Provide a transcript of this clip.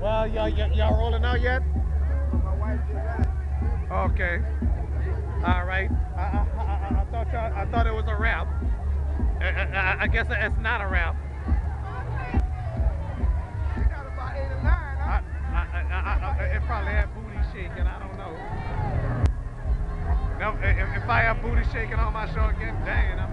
Well, y'all y'all rolling out yet? Okay. All right. I, I, I, I thought y'all, I thought it was a wrap. I, guess it's not a wrap. I, I, I, it probably had booty shaking. I don't know. If, if I have booty shaking on my show again, dang, I'm